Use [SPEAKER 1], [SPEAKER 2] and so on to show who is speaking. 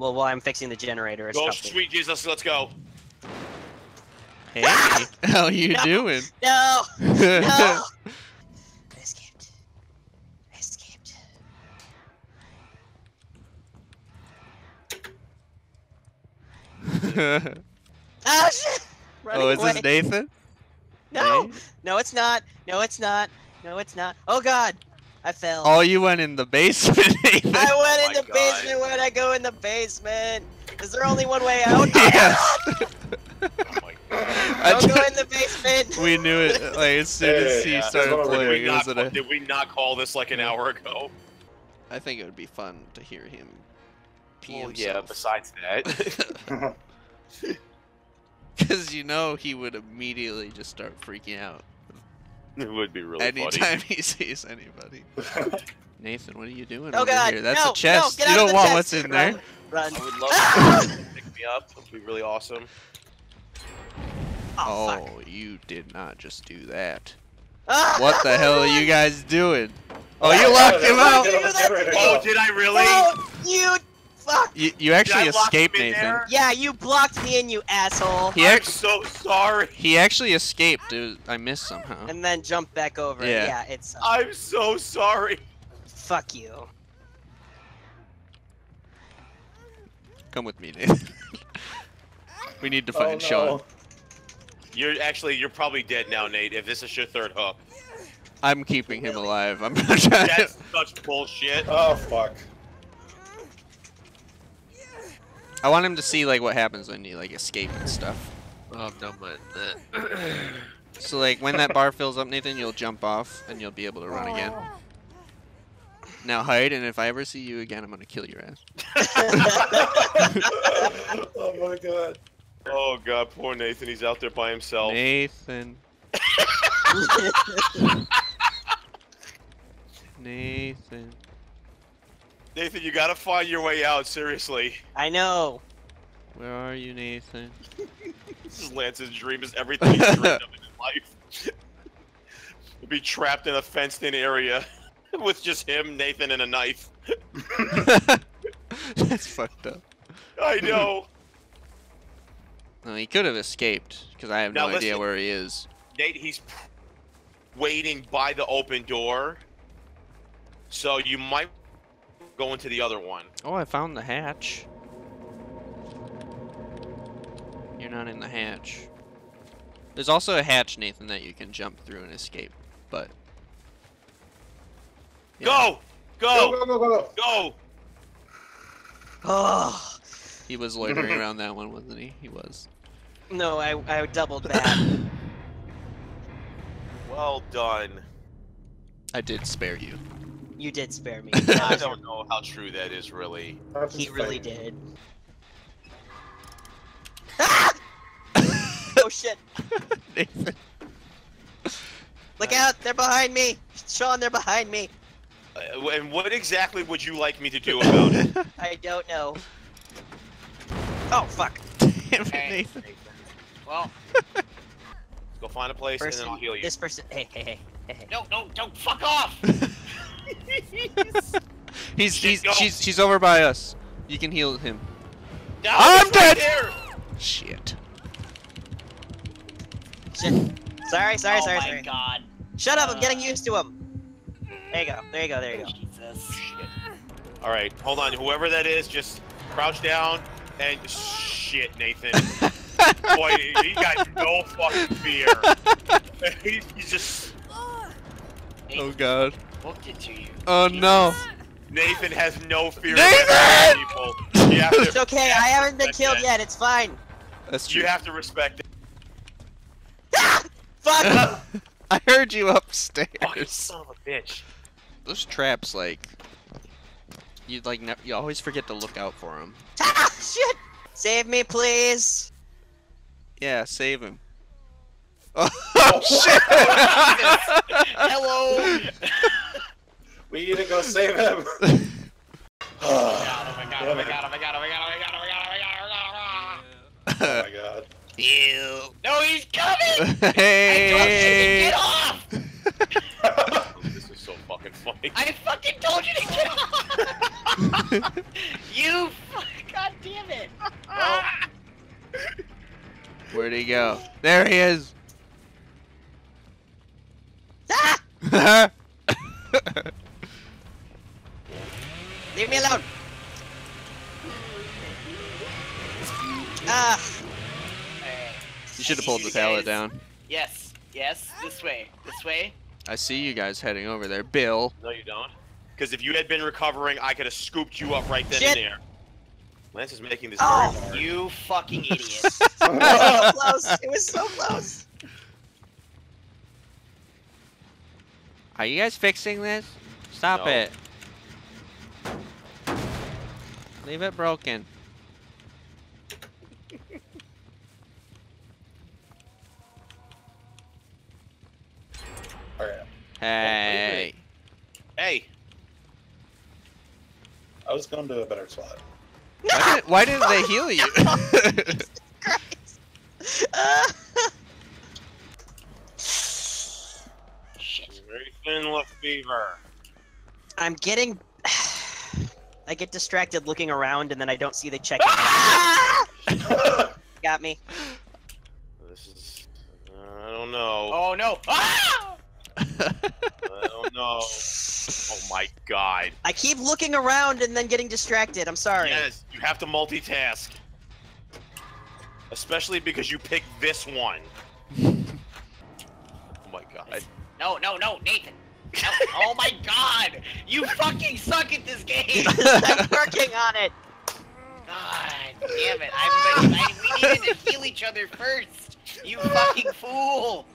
[SPEAKER 1] Well, while I'm fixing the generator, it's
[SPEAKER 2] Oh,
[SPEAKER 1] coming.
[SPEAKER 2] sweet Jesus, let's go.
[SPEAKER 3] Hey, how you
[SPEAKER 1] No.
[SPEAKER 3] doing?
[SPEAKER 1] No! No! I escaped. I escaped. Ah, shit! Running
[SPEAKER 3] oh, is
[SPEAKER 1] away.
[SPEAKER 3] this Nathan?
[SPEAKER 1] No!
[SPEAKER 3] Nate?
[SPEAKER 1] No, it's not. No, it's not. No, it's not. Oh god! I fell.
[SPEAKER 3] Oh, you went in the basement, Nathan.
[SPEAKER 1] I
[SPEAKER 2] Oh
[SPEAKER 1] went in the
[SPEAKER 2] God.
[SPEAKER 1] basement when I go in the basement. Is there only one way out?
[SPEAKER 3] yeah.
[SPEAKER 2] Oh my god.
[SPEAKER 3] I
[SPEAKER 1] Don't go in the basement.
[SPEAKER 3] we knew it like as soon as he
[SPEAKER 4] Yeah,
[SPEAKER 3] started
[SPEAKER 4] that's
[SPEAKER 2] Did we,
[SPEAKER 3] playing. It
[SPEAKER 2] not,
[SPEAKER 3] was a,
[SPEAKER 2] did we not call this like an hour ago?
[SPEAKER 3] I think it would be fun to hear him pee
[SPEAKER 2] Well,
[SPEAKER 3] himself.
[SPEAKER 2] yeah, besides that.
[SPEAKER 3] Because you know he would immediately just start freaking out
[SPEAKER 2] it would be really
[SPEAKER 3] anytime
[SPEAKER 2] funny.
[SPEAKER 3] he sees anybody. Nathan, what are you doing
[SPEAKER 1] Oh
[SPEAKER 3] over
[SPEAKER 1] god!
[SPEAKER 3] here? That's
[SPEAKER 1] no,
[SPEAKER 3] a chest.
[SPEAKER 1] No,
[SPEAKER 3] you don't want
[SPEAKER 1] chest.
[SPEAKER 3] what's in there.
[SPEAKER 1] Run. Run.
[SPEAKER 2] I would love to pick me up. It'd be really awesome.
[SPEAKER 1] Oh,
[SPEAKER 3] Oh, you did not just do that.
[SPEAKER 1] Ah!
[SPEAKER 3] What the hell are you guys doing? Oh,
[SPEAKER 4] Yeah,
[SPEAKER 3] you locked him
[SPEAKER 4] yeah,
[SPEAKER 3] out.
[SPEAKER 4] get on the generator,
[SPEAKER 2] Oh, did I really?
[SPEAKER 1] No, you fuck.
[SPEAKER 3] You, you actually
[SPEAKER 2] Did I lock
[SPEAKER 3] escaped,
[SPEAKER 2] him
[SPEAKER 3] Nathan.
[SPEAKER 2] there?
[SPEAKER 1] Yeah, you blocked me in, you asshole.
[SPEAKER 3] He
[SPEAKER 2] I'm so sorry.
[SPEAKER 3] he actually escaped. It was- I missed somehow.
[SPEAKER 1] And then jumped back over.
[SPEAKER 3] Yeah.
[SPEAKER 1] Yeah, it's uh,
[SPEAKER 2] I'm so sorry.
[SPEAKER 1] fuck you.
[SPEAKER 3] Come with me, Nathan. we need to
[SPEAKER 4] Oh,
[SPEAKER 3] find Sean.
[SPEAKER 2] You're actually you're probably dead now, Nate. If this is your third hook,
[SPEAKER 3] I'm keeping him alive. I'm not trying to.
[SPEAKER 2] that's such bullshit.
[SPEAKER 4] Oh, fuck.
[SPEAKER 3] I want him to see like what happens when you like escape and stuff.
[SPEAKER 5] Oh, I'm done with that.
[SPEAKER 3] So like when that bar fills up, Nathan, you'll jump off and you'll be able to run again. Now hide, and if I ever see you again, I'm gonna kill your ass.
[SPEAKER 4] oh my god.
[SPEAKER 2] Oh god, poor Nathan. He's out there by himself.
[SPEAKER 3] Nathan. Nathan.
[SPEAKER 2] Nathan, you gotta find your way out. Seriously,
[SPEAKER 1] I know.
[SPEAKER 3] Where are you, Nathan?
[SPEAKER 2] this is Lance's dream. Is everything he's dreamed of in his life. to be trapped in a fenced-in area with just him, Nathan, and a knife.
[SPEAKER 3] That's fucked up.
[SPEAKER 2] I know.
[SPEAKER 3] No, he could have escaped because I have no
[SPEAKER 2] Now
[SPEAKER 3] idea where he is.
[SPEAKER 2] Nate, he's waiting by the open door. So you might go into the other one.
[SPEAKER 3] Oh, I found the hatch. You're not in the hatch. There's also a hatch, Nathan, that you can jump through and escape, but. Yeah.
[SPEAKER 2] Go!
[SPEAKER 4] Go,
[SPEAKER 2] Go!
[SPEAKER 4] go, go, go, go.
[SPEAKER 2] Go!
[SPEAKER 1] Oh
[SPEAKER 3] He was loitering around that one, wasn't he? He was.
[SPEAKER 1] no, I I doubled back.
[SPEAKER 2] Well done.
[SPEAKER 3] I did spare you.
[SPEAKER 1] You did spare me.
[SPEAKER 2] I don't know how true that is, really.
[SPEAKER 4] That's
[SPEAKER 1] He
[SPEAKER 4] just
[SPEAKER 1] really did. Ah! oh shit!
[SPEAKER 3] Nathan.
[SPEAKER 1] Look out! They're behind me. Sean, they're behind me.
[SPEAKER 2] Uh, and what exactly would you like me to do about it?
[SPEAKER 1] I don't know. Oh fuck!
[SPEAKER 3] Damn it,
[SPEAKER 5] Hey,
[SPEAKER 3] Nathan.
[SPEAKER 5] Well,
[SPEAKER 2] Go find a place and
[SPEAKER 1] Person,
[SPEAKER 2] then I'll heal you.
[SPEAKER 1] this person. Hey, hey, hey, hey, hey.
[SPEAKER 5] no, no, don't fuck off!
[SPEAKER 3] He's he's
[SPEAKER 2] go.
[SPEAKER 3] she's she's over by us. You can heal him.
[SPEAKER 2] No,
[SPEAKER 3] I'm
[SPEAKER 2] it's right
[SPEAKER 3] dead!
[SPEAKER 2] there!
[SPEAKER 3] Shit.
[SPEAKER 1] Shit. Sorry, sorry,
[SPEAKER 5] oh
[SPEAKER 1] sorry,
[SPEAKER 5] my
[SPEAKER 1] sorry.
[SPEAKER 5] god.
[SPEAKER 1] Shut up! I'm uh, getting used to him. There you go. There you go. There you go.
[SPEAKER 5] Jesus. Shit.
[SPEAKER 2] All right, hold on. Whoever that is, just crouch down and shit, Nathan. Boy, he got no fucking fear. He- He's just
[SPEAKER 3] Oh god.
[SPEAKER 5] We'll get to you.
[SPEAKER 3] Oh no.
[SPEAKER 2] Nathan has no fear
[SPEAKER 3] Nathan!
[SPEAKER 2] of people. You have
[SPEAKER 1] It's
[SPEAKER 2] to,
[SPEAKER 1] okay. I haven't been killed
[SPEAKER 2] it.
[SPEAKER 1] yet. It's fine.
[SPEAKER 3] That's true.
[SPEAKER 2] you have to respect it.
[SPEAKER 1] Fuck!
[SPEAKER 3] I heard you
[SPEAKER 2] Fucking
[SPEAKER 3] upstairs.
[SPEAKER 2] son of a bitch.
[SPEAKER 3] Those traps, like, you like ne- you always forget to look out for them.
[SPEAKER 1] ah, shit! Save me, please.
[SPEAKER 3] Yeah, save him. Oh, shit!
[SPEAKER 5] Hello!
[SPEAKER 4] we need to go save him.
[SPEAKER 5] oh my god, oh my god, oh my god, oh my god, oh my god, oh my god, oh my god, oh my god,
[SPEAKER 4] oh my god. Oh my god.
[SPEAKER 3] Ew.
[SPEAKER 5] No, he's coming!
[SPEAKER 3] Hey!
[SPEAKER 5] I told you to get off!
[SPEAKER 2] this is so fucking funny.
[SPEAKER 5] I fucking told you to get off! you god
[SPEAKER 3] damn it! Well. Where'd he go? There he is!
[SPEAKER 1] Leave me alone. Ah,
[SPEAKER 3] you should have pulled the pallet down.
[SPEAKER 5] Yes, yes, this way, this way.
[SPEAKER 3] I see you guys heading over there. Bill.
[SPEAKER 2] No, you don't. Because if you had been recovering, I could have scooped you up right then
[SPEAKER 1] Shit.
[SPEAKER 2] and there. Lance is making this
[SPEAKER 1] Oh,
[SPEAKER 2] very hard.
[SPEAKER 5] You fucking idiot.
[SPEAKER 1] so close. It was so close.
[SPEAKER 3] Are you guys fixing this? Stop
[SPEAKER 2] No.
[SPEAKER 3] it. Leave it broken.
[SPEAKER 4] Alright.
[SPEAKER 3] Hey.
[SPEAKER 2] Hey,
[SPEAKER 4] I was going to a better spot.
[SPEAKER 3] Why, did, why didn't they heal you?
[SPEAKER 1] Christ.
[SPEAKER 5] Shit.
[SPEAKER 2] Nathan Lefevre.
[SPEAKER 1] I'm getting. I get distracted looking around and then I don't see the check. Ah! Got me.
[SPEAKER 2] This is. uh, I don't know.
[SPEAKER 5] Oh no. Ah!
[SPEAKER 2] I don't know. Oh my god.
[SPEAKER 1] I keep looking around and then getting distracted. I'm sorry.
[SPEAKER 2] Yes, you have to multitask. Especially because you picked this one. oh my god.
[SPEAKER 5] No, no, no, Nathan. No. Oh my god! You fucking suck at this game!
[SPEAKER 1] I'm working on it.
[SPEAKER 5] God damn it. I, I, we needed to heal each other first! You fucking fool!